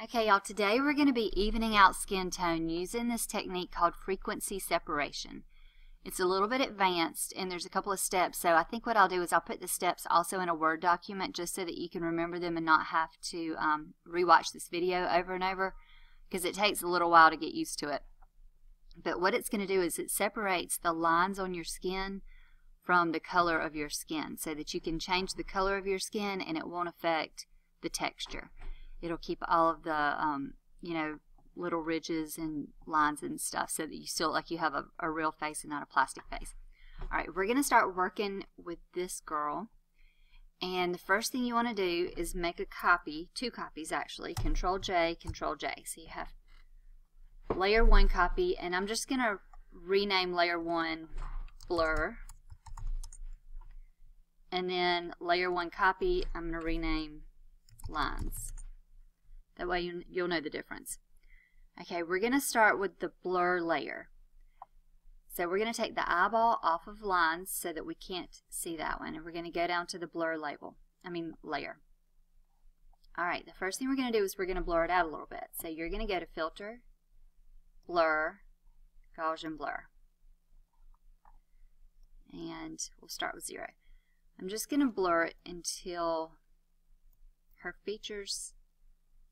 Okay, y'all, today we're going to be evening out skin tone using this technique called frequency separation. It's a little bit advanced and there's a couple of steps, so I think what I'll do is I'll put the steps also in a Word document just so that you can remember them and not have to um, rewatch this video over and over because it takes a little while to get used to it. But what it's going to do is it separates the lines on your skin from the color of your skin so that you can change the color of your skin and it won't affect the texture it'll keep all of the um, you know little ridges and lines and stuff so that you still like you have a, a real face and not a plastic face. All right, we're going to start working with this girl. And the first thing you want to do is make a copy, two copies actually, Control J, Control J. So you have layer one copy, and I'm just going to rename layer one blur. And then layer one copy, I'm going to rename lines. That way you, you'll know the difference. Okay, we're going to start with the blur layer. So we're going to take the eyeball off of lines so that we can't see that one. And we're going to go down to the blur label, I mean layer. Alright, the first thing we're going to do is we're going to blur it out a little bit. So you're going to go to Filter, Blur, Gaussian Blur. And we'll start with zero. I'm just going to blur it until her features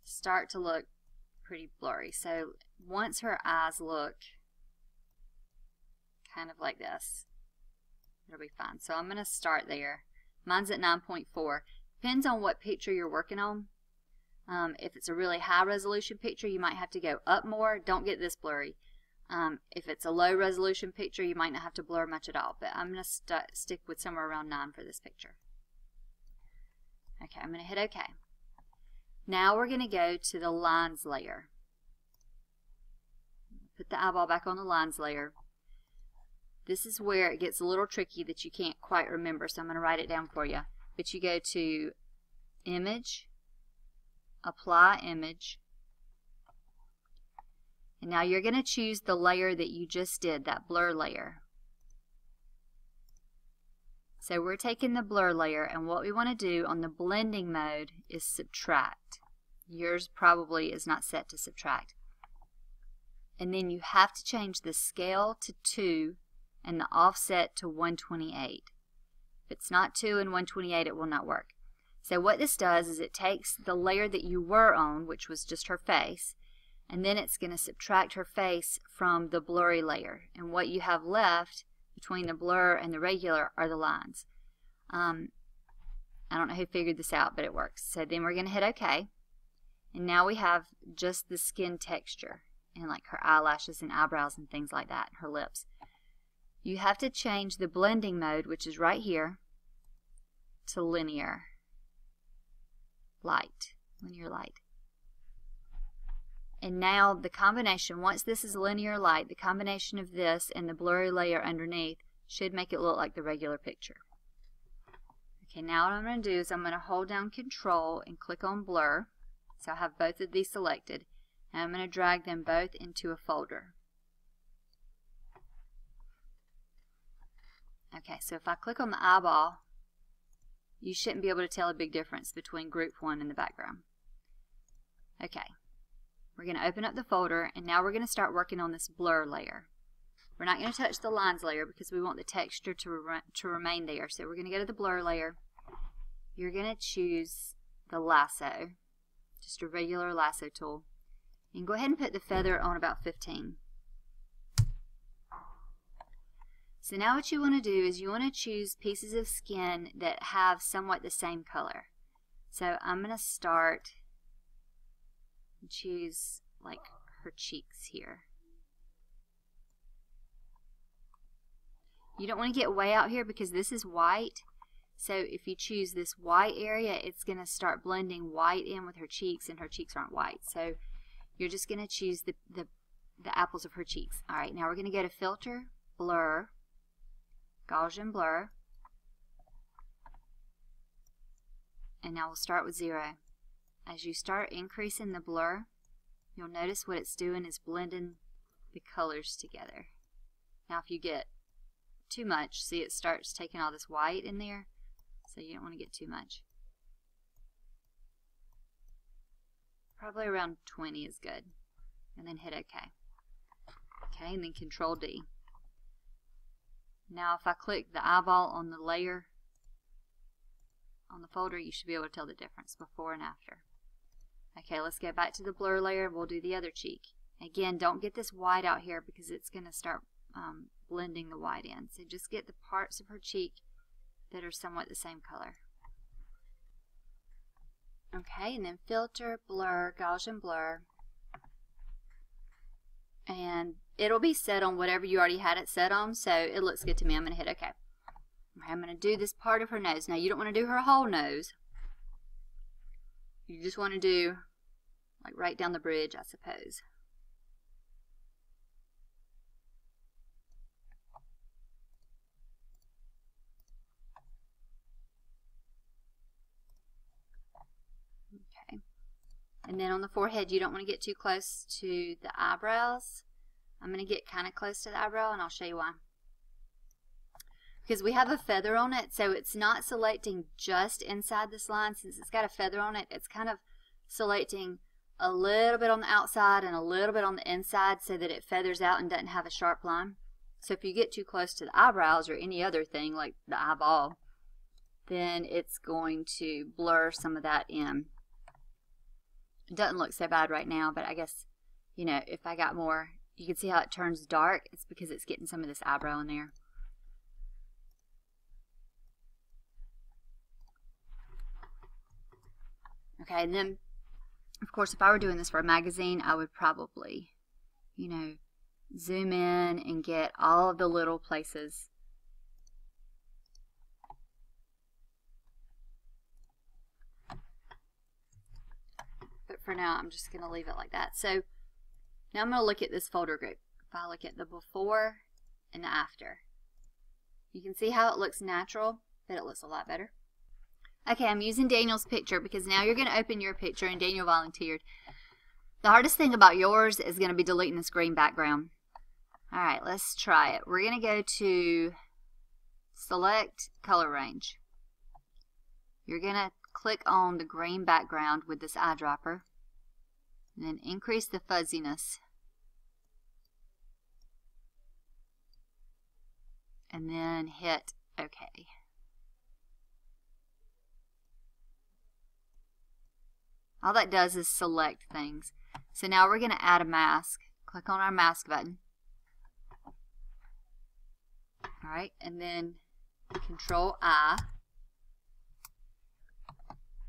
start to look pretty blurry. So once her eyes look kind of like this, it'll be fine. So I'm going to start there. Mine's at 9.4. Depends on what picture you're working on. Um, if it's a really high resolution picture, you might have to go up more. Don't get this blurry. Um, if it's a low resolution picture, you might not have to blur much at all. But I'm going to st stick with somewhere around 9 for this picture. Okay, I'm going to hit OK. Now we're going to go to the lines layer. Put the eyeball back on the lines layer. This is where it gets a little tricky that you can't quite remember, so I'm going to write it down for you. But you go to Image, Apply Image, and now you're going to choose the layer that you just did, that blur layer. So we're taking the blur layer and what we want to do on the blending mode is subtract. Yours probably is not set to subtract. And then you have to change the scale to 2 and the offset to 128. If it's not 2 and 128 it will not work. So what this does is it takes the layer that you were on, which was just her face, and then it's going to subtract her face from the blurry layer. And what you have left between the blur and the regular are the lines. Um, I don't know who figured this out, but it works. So then we're going to hit OK. And now we have just the skin texture and like her eyelashes and eyebrows and things like that, and her lips. You have to change the blending mode, which is right here, to linear light, linear light. And now the combination, once this is linear light, the combination of this and the blurry layer underneath should make it look like the regular picture. Okay, now what I'm going to do is I'm going to hold down control and click on blur. So I have both of these selected. And I'm going to drag them both into a folder. Okay, so if I click on the eyeball, you shouldn't be able to tell a big difference between group 1 and the background. Okay, we're going to open up the folder and now we're going to start working on this blur layer. We're not going to touch the lines layer because we want the texture to, re to remain there. So we're going to go to the blur layer. You're going to choose the lasso, just a regular lasso tool. And go ahead and put the feather on about 15. So now what you want to do is you want to choose pieces of skin that have somewhat the same color. So I'm going to start and choose like her cheeks here. You don't want to get way out here because this is white. So if you choose this white area, it's going to start blending white in with her cheeks, and her cheeks aren't white. So you're just going to choose the, the, the apples of her cheeks. All right, now we're going to go to Filter, Blur, Gaussian Blur, and now we'll start with zero. As you start increasing the blur, you'll notice what it's doing is blending the colors together. Now if you get too much. See, it starts taking all this white in there, so you don't want to get too much. Probably around 20 is good. And then hit OK. Okay, and then Control D. Now if I click the eyeball on the layer on the folder, you should be able to tell the difference before and after. Okay, let's get back to the blur layer and we'll do the other cheek. Again, don't get this white out here because it's going to start um, blending the white in. So just get the parts of her cheek that are somewhat the same color. Okay, and then filter, blur, Gaussian blur. And it'll be set on whatever you already had it set on, so it looks good to me. I'm going to hit OK. Okay, I'm going to do this part of her nose. Now, you don't want to do her whole nose. You just want to do, like, right down the bridge, I suppose. Okay. And then on the forehead, you don't want to get too close to the eyebrows. I'm going to get kind of close to the eyebrow and I'll show you why. Because we have a feather on it, so it's not selecting just inside this line. Since it's got a feather on it, it's kind of selecting a little bit on the outside and a little bit on the inside so that it feathers out and doesn't have a sharp line. So if you get too close to the eyebrows or any other thing like the eyeball, then it's going to blur some of that in. It doesn't look so bad right now, but I guess, you know, if I got more, you can see how it turns dark. It's because it's getting some of this eyebrow in there. Okay, and then, of course, if I were doing this for a magazine, I would probably, you know, zoom in and get all of the little places but for now, I'm just going to leave it like that. So now I'm going to look at this folder group. If I look at the before and the after, you can see how it looks natural, but it looks a lot better. Okay, I'm using Daniel's picture because now you're going to open your picture and Daniel volunteered. The hardest thing about yours is going to be deleting this green background. Alright, let's try it. We're going to go to select color range. You're going to click on the green background with this eyedropper and then increase the fuzziness. And then hit OK. All that does is select things. So now we're going to add a mask. Click on our mask button. Alright, and then Control I.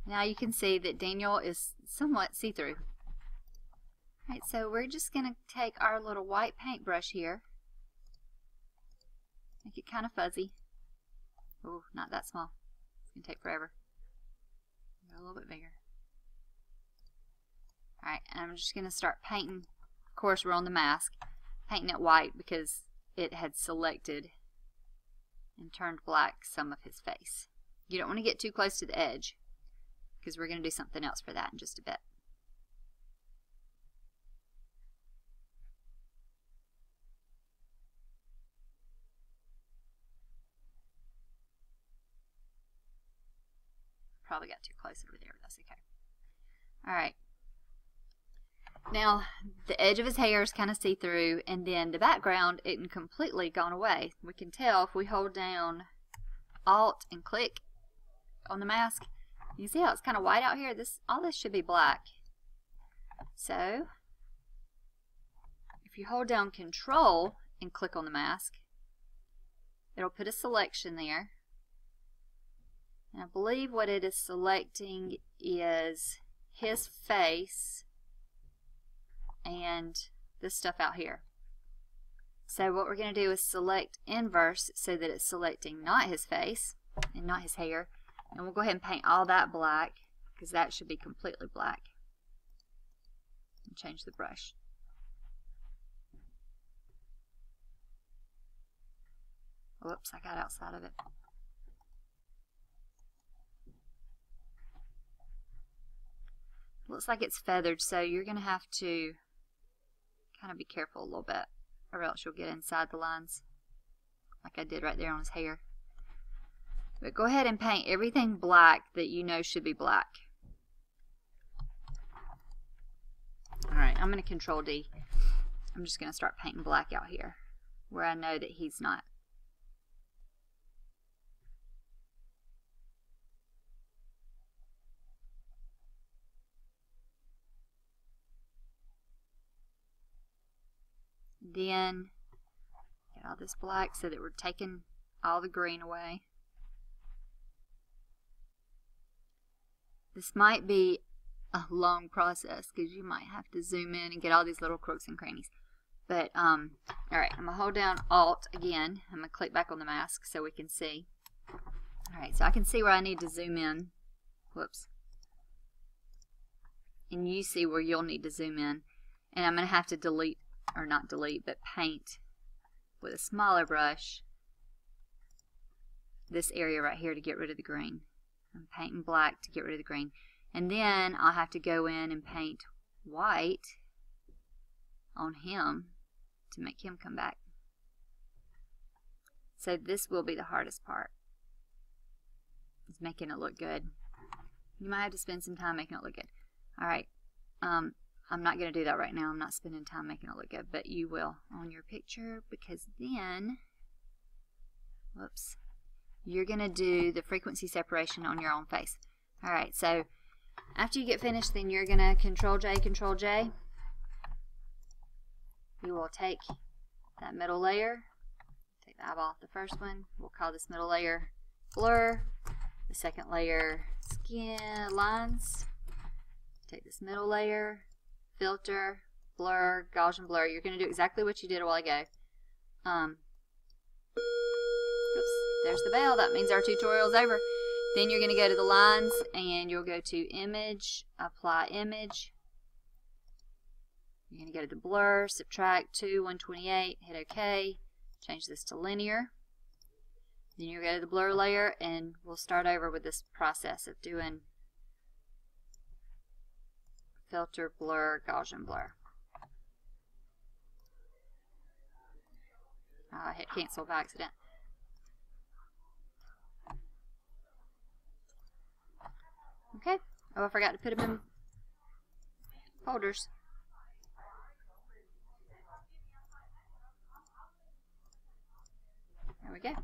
Now you can see that Daniel is somewhat see-through. Alright, so we're just going to take our little white paintbrush here. Make it kind of fuzzy. Oh, not that small. It's going to take forever. A little bit bigger. Alright, and I'm just going to start painting. Of course, we're on the mask. Painting it white because it had selected and turned black some of his face. You don't want to get too close to the edge because we're going to do something else for that in just a bit. Probably got too close over there, but that's okay. Alright. Now, the edge of his hair is kind of see-through, and then the background isn't completely gone away. We can tell if we hold down Alt and click on the mask. You see how it's kind of white out here? This All this should be black. So, if you hold down Control and click on the mask, it'll put a selection there. And I believe what it is selecting is his face and this stuff out here. So what we're going to do is select inverse so that it's selecting not his face and not his hair. And we'll go ahead and paint all that black because that should be completely black. And change the brush. Whoops, I got outside of it. Looks like it's feathered, so you're going to have to kind of be careful a little bit, or else you'll get inside the lines, like I did right there on his hair. But go ahead and paint everything black that you know should be black. Alright, I'm going to control D. I'm just going to start painting black out here where I know that he's not. Then get all this black so that we're taking all the green away. This might be a long process because you might have to zoom in and get all these little crooks and crannies. But, um, alright, I'm going to hold down Alt again. I'm going to click back on the mask so we can see. Alright, so I can see where I need to zoom in. Whoops. And you see where you'll need to zoom in. And I'm going to have to delete, or not delete, but paint with a smaller brush this area right here to get rid of the green. I'm painting black to get rid of the green. And then I'll have to go in and paint white on him to make him come back. So this will be the hardest part. It's making it look good. You might have to spend some time making it look good. Alright. Um, I'm not going to do that right now. I'm not spending time making it look good. But you will on your picture because then... Whoops you're going to do the frequency separation on your own face. Alright, so after you get finished, then you're going to Control J, Control J. You will take that middle layer, take the eyeball off the first one. We'll call this middle layer blur. The second layer skin lines. Take this middle layer, filter, blur, Gaussian blur. You're going to do exactly what you did a while ago. Um, there's the bell. That means our tutorial's over. Then you're going to go to the lines and you'll go to image, apply image. You're going to go to the blur, subtract 2, 128, hit OK. Change this to linear. Then you'll go to the blur layer and we'll start over with this process of doing filter, blur, Gaussian blur. Oh, I hit cancel by accident. Okay. Oh, I forgot to put them in folders. There we go.